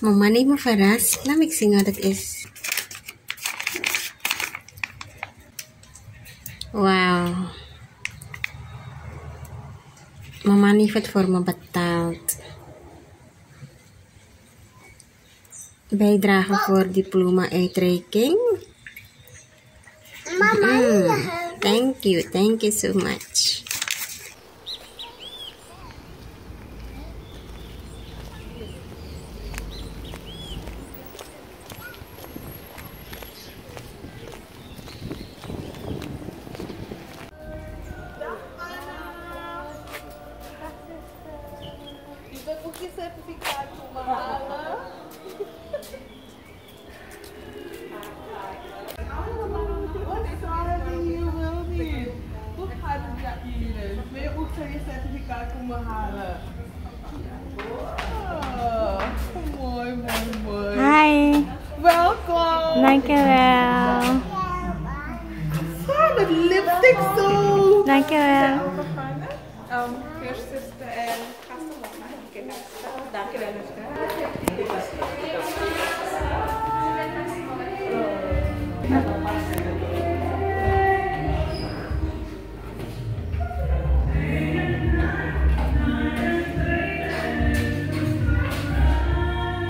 Mama niet me verrast. Laat me zien wat het is. Wauw. Mama heeft het voor me betaald. Bijdrage voor diploma-uitreiking. Mama, Mm, thank you, thank you so much.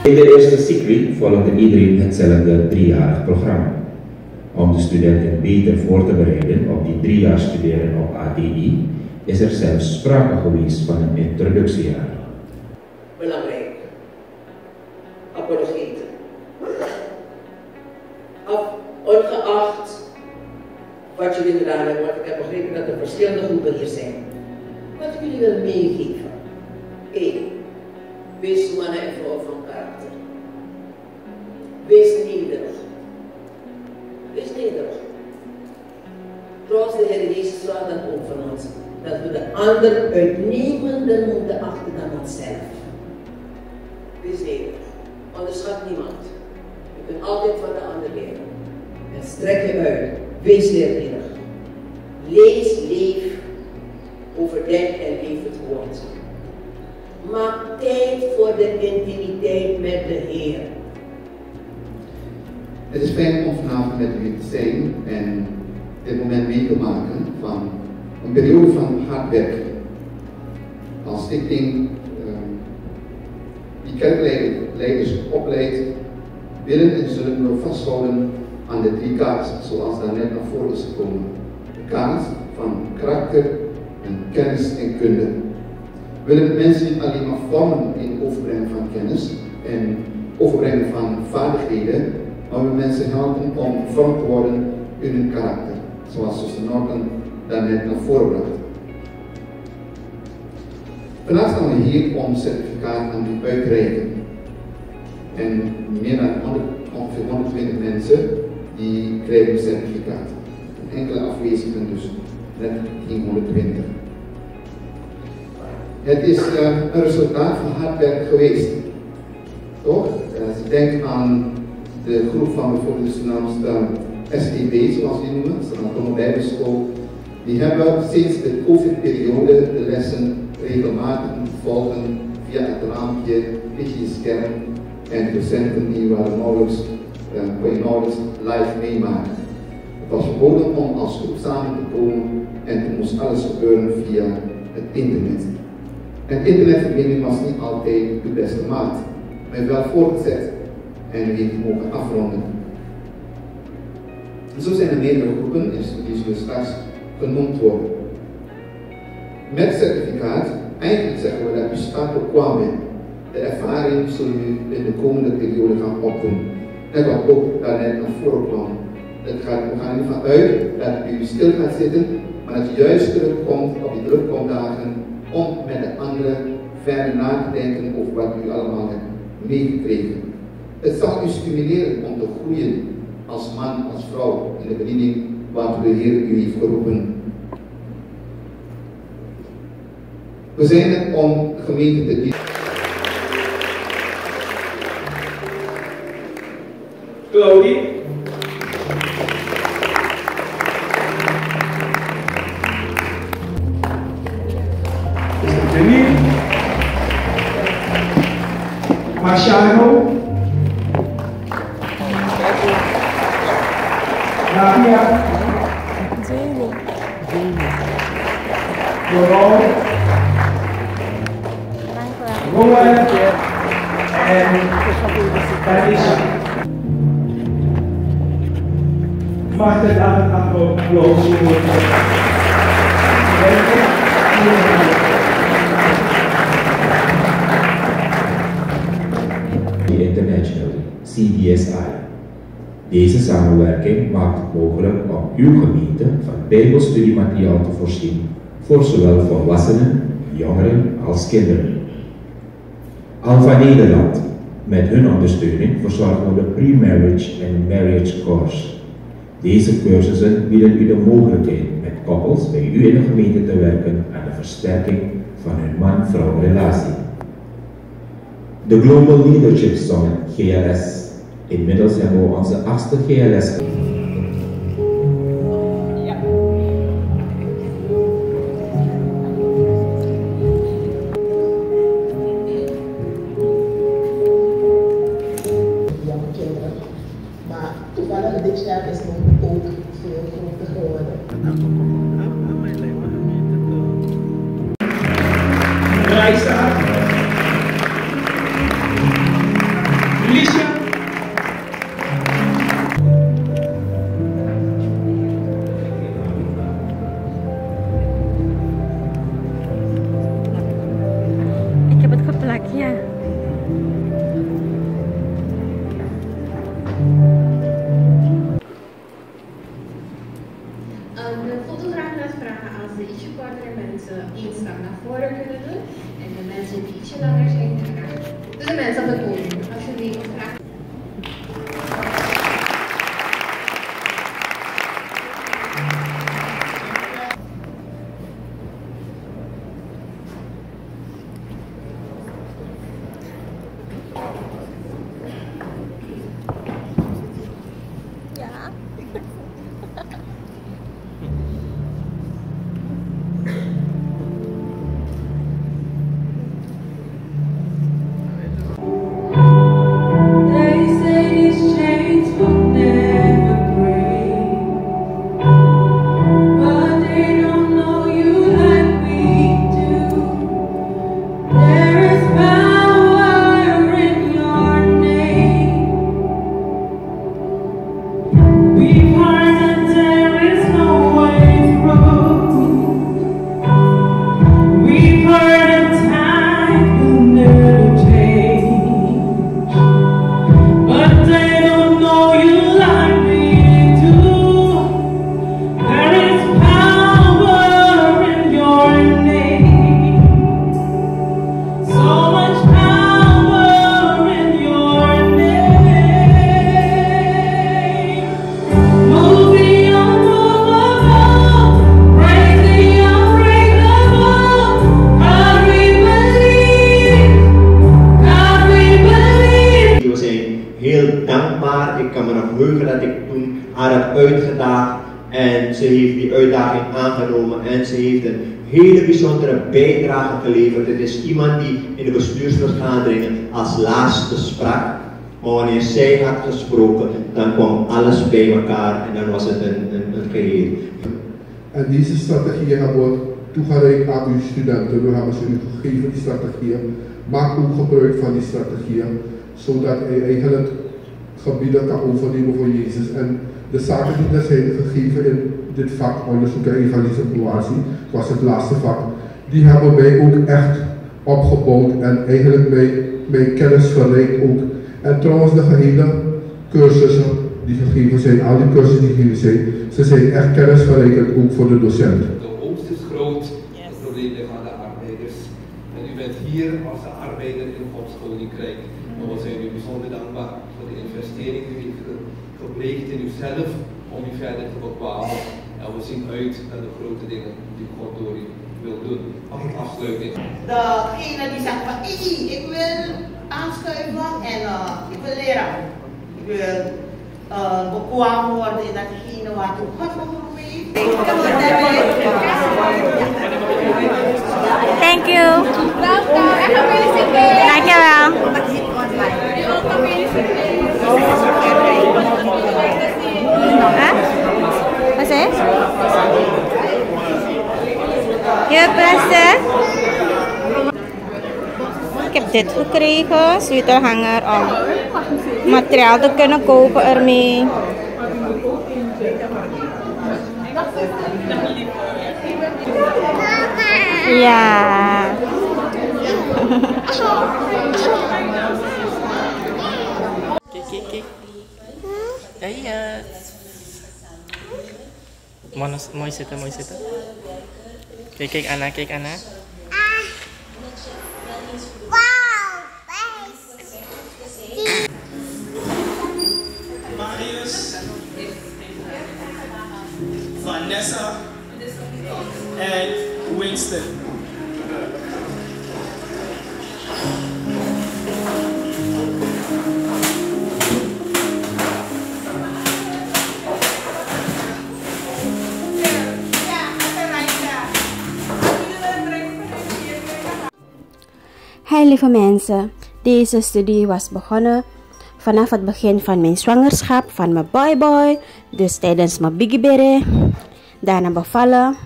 In de eerste cycli volgde iedereen hetzelfde driejarig programma. Om de studenten beter voor te bereiden op die drie jaar studeren op ADI, is er zelfs sprake geweest van een introductiejaar. belangrijk. Apologeten. Af, ongeacht wat jullie gedaan hebben, want ik heb begrepen dat er verschillende groepen hier zijn. Wat jullie wil meegeven. Wees nederig. Wees nederig. Trouwens, de Heer Jezus vraagt dan ook van ons dat we de ander uitnemender moeten achten dan onszelf. Wees nederig. Onderschat niemand. Je kunt altijd van de ander leren. En strek je uit. Wees leergierig. Lees, leef, overdenk en leef het woord. Maak tijd voor de intimiteit met de Heer. Het is fijn om vanavond met u te zijn en dit moment mee te maken van een periode van hard werk. Als stichting ehm, die kerkleiders opleidt, willen en zullen we vasthouden aan de drie kaarten zoals daarnet naar voren is gekomen. De kaart van karakter en kennis en kunde. Willen mensen alleen maar vormen in overbrengen van kennis en overbrengen van vaardigheden, we mensen helpen om gevormd worden in hun karakter, zoals Zuster Norton daarnet naar voren bracht. Vandaag staan we hier om certificaat aan te reiken. En meer dan 100, ongeveer 120 mensen die krijgen een certificaat. En enkele afwezigen dus net 120. Het is eh, een resultaat van hard werk geweest. Toch? Als je denkt aan de groep van bijvoorbeeld de Surinaamse STB, zoals die noemen, Surinaamse Bijbelschool, die hebben sinds de COVID-periode de lessen regelmatig volgen via het raampje, scherm en docenten die waren nauwelijks, uh, kon je nauwelijks live meemaken. Het was verboden om als groep samen te komen en toen moest alles gebeuren via het internet. En internetverbinding was niet altijd de beste maat, maar wel voortgezet en we heeft mogen afronden. En zo zijn er meerdere groepen, en die zullen straks genoemd worden. Met certificaat, eigenlijk zeggen we dat u staat op kwam bent. De ervaring zullen u in de komende periode gaan opdoen. Net wat ook daarnet naar voren kwam. Gaat, we gaan ervan uit dat u stil gaat zitten, maar dat u juist terugkomt op die drukkomdagen om met de anderen verder na te denken over wat u allemaal hebt meegekregen. Het zal u stimuleren om te groeien als man, als vrouw in de bediening waartoe de Heer u heeft geroepen. We zijn er om gemeente te dienen. Claudie. Jenny. Marshall Mag het aan het applaus International, CBSI. Deze samenwerking maakt het mogelijk om uw gemeente van bijbelstudiemateriaal te voorzien voor zowel volwassenen, jongeren als kinderen. Alva Nederland, met hun ondersteuning verzorgen we de pre-marriage en marriage course. Deze cursussen bieden u de mogelijkheid met koppels bij u in de gemeente te werken aan de versterking van hun man-vrouw relatie. De Global Leadership Summit GLS. Inmiddels hebben we onze achtste GLS. Naar voren kunnen doen. En de mensen die ietsje langer zijn, graag. Dus de mensen op het podium, alsjeblieft. Dankbaar. Ik kan me nog heugen dat ik toen haar heb uitgedaagd. En ze heeft die uitdaging aangenomen. En ze heeft een hele bijzondere bijdrage geleverd. Het is iemand die in de bestuursvergaderingen als laatste sprak. Maar wanneer zij had gesproken, dan kwam alles bij elkaar. En dan was het een, een, geheel. En deze strategieën hebben we toegereikt aan uw studenten. We hebben ze u gegeven, die strategieën. Maak ook gebruik van die strategieën, zodat hij eigenlijk gebieden kan overnemen voor Jezus. En de zaken die er zijn gegeven in dit vak, onderzoek en evangelisatie, was het laatste vak, die hebben mij ook echt opgebouwd en eigenlijk mijn, mijn kennis verrijkt ook. En trouwens de gehele cursussen die gegeven zijn, al die cursussen die gegeven zijn, ze zijn echt kennisverrijkend ook voor de docent. De oogst is groot, het probleem aan de arbeiders. En u bent hier als de arbeider in Gods Koninkrijk. En we zijn u bijzonder dankbaar voor de investering die u heeft ge- uzelf om u verder te bekwamen. En we zien uit naar de grote dingen die God door u wil doen. Als een afsluiting. degene die zegt van "Hey, ik wil aanschuiven en uh, ik wil leren. Ik wil uh, bekwaam worden in datgene waartoe God me geroepen heeft. Thank you. Welkom ¿Ah? ¿Vas is ¿Qué beste. Ik heb dit gekregen, sleutelhanger om materiaal te kunnen kopen ermee. Ja. kijk, kijk, kijk. Ja, ja mooi zitten, mooi zitten. Kijk, kijk Anna, kijk lieve mensen, deze studie was begonnen vanaf het begin van mijn zwangerschap van mijn boy-boy, dus tijdens mijn biggie daarna bevallen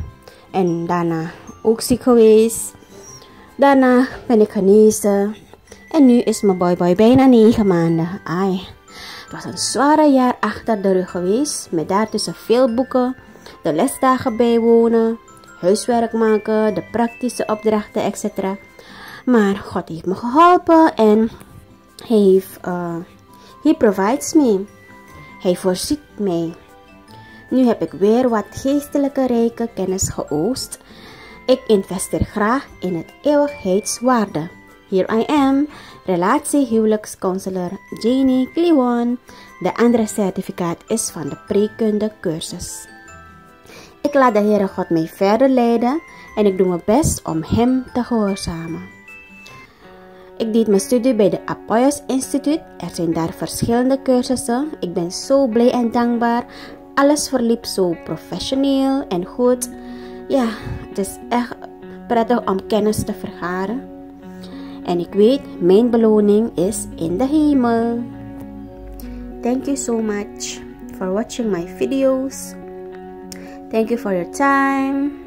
en daarna ook ziek geweest. Daarna ben ik genezen en nu is mijn boy-boy bijna 9 maanden. Ai, het was een zware jaar achter de rug geweest, met daartussen veel boeken, de lesdagen bijwonen, huiswerk maken, de praktische opdrachten, etc. Maar God heeft me geholpen en heeft, he provides me. Hij voorziet mij. Nu heb ik weer wat geestelijke rijke kennis geoost. Ik investeer graag in het eeuwigheidswaarde. Here I am, relatie huwelijkscounselor Janie Kliwon. De andere certificaat is van de prekunde cursus. Ik laat de Heere God mij verder leiden en ik doe mijn best om Hem te gehoorzamen. Ik deed mijn studie bij de Apoyos Instituut. Er zijn daar verschillende cursussen. Ik ben zo blij en dankbaar. Alles verliep zo professioneel en goed. Ja, het is echt prettig om kennis te vergaren. En ik weet, mijn beloning is in de hemel. Thank you so much for watching my videos. Thank you for your time.